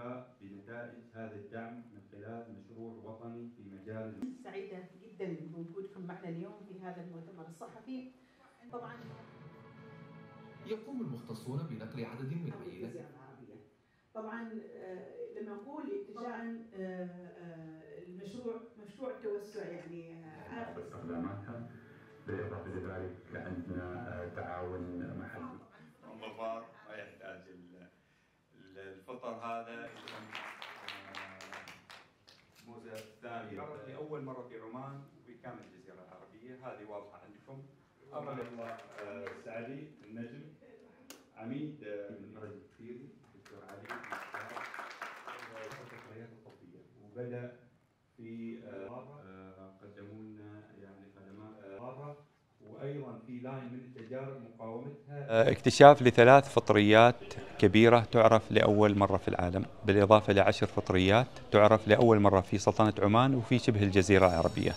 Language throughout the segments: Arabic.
الوفاء بنتائج هذا الدعم من خلال مشروع وطني في مجال سعيدة جدا بوجودكم معنا اليوم في هذا المؤتمر الصحفي. طبعا يقوم المختصون بنقل عدد من عينات الجزيرة العربية. طبعا آه، لما نقول اتجاها آه، آه، المشروع مشروع التوسع يعني آه، باستخداماتها بالإضافة لذلك عندنا تعاون محلي. الظفار ما يحتاج ال- ال- الفطر هذا يكون آه، موزة ثانية لأول مرة في عمان وفي كامل الجزيرة العربية هذه واضحة عندكم أمل الله آه، السعدي النجم عميد آه، من درجة كثيري دكتور علي الطبية وبدأ في آه، آه، قدموا لنا يعني آه، وأيضا في لاين من التجارب مقاومتها. اكتشاف لثلاث فطريات كبيرة تعرف لأول مرة في العالم. بالإضافة لعشر فطريات تعرف لأول مرة في سلطنة عمان وفي شبه الجزيرة العربية.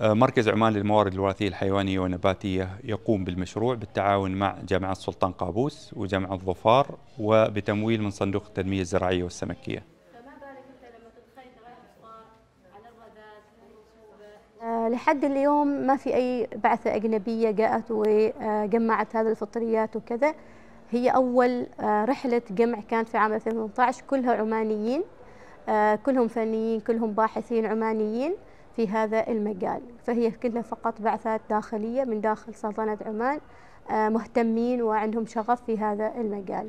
مركز عمان للموارد الوراثية الحيوانية والنباتية يقوم بالمشروع بالتعاون مع جامعة سلطان قابوس وجامعة ظفار وبتمويل من صندوق التنمية الزراعية والسمكية. لحد اليوم ما في أي بعثة أجنبية جاءت وجمعت هذه الفطريات وكذا. هي أول آه، رحلة جمع كانت في عام 2018 كلها عمانيين آه، كلهم فنيين كلهم باحثين عمانيين في هذا المجال. فهي كلها فقط بعثات داخلية من داخل سلطنة عمان آه، مهتمين وعندهم شغف في هذا المجال.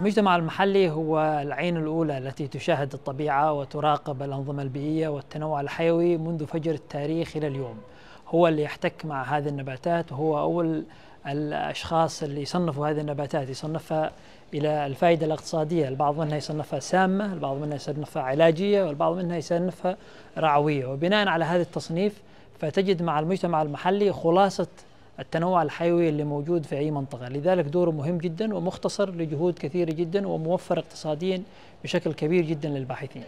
المجتمع المحلي هو العين الأولى التي تشاهد الطبيعة وتراقب الأنظمة البيئية والتنوع الحيوي منذ فجر التاريخ إلى اليوم. هو اللي يحتك مع هذه النباتات وهو أول الأشخاص اللي يصنفوا هذه النباتات. يصنفها إلى الفائدة الاقتصادية. البعض منها يصنفها سامة البعض منها يصنفها علاجية والبعض منها يصنفها رعوية. وبناء على هذا التصنيف فتجد مع المجتمع المحلي خلاصة التنوع الحيوي اللي موجود في أي منطقة. لذلك دوره مهم جدا ومختصر لجهود كثيرة جدا وموفر اقتصاديا بشكل كبير جدا للباحثين.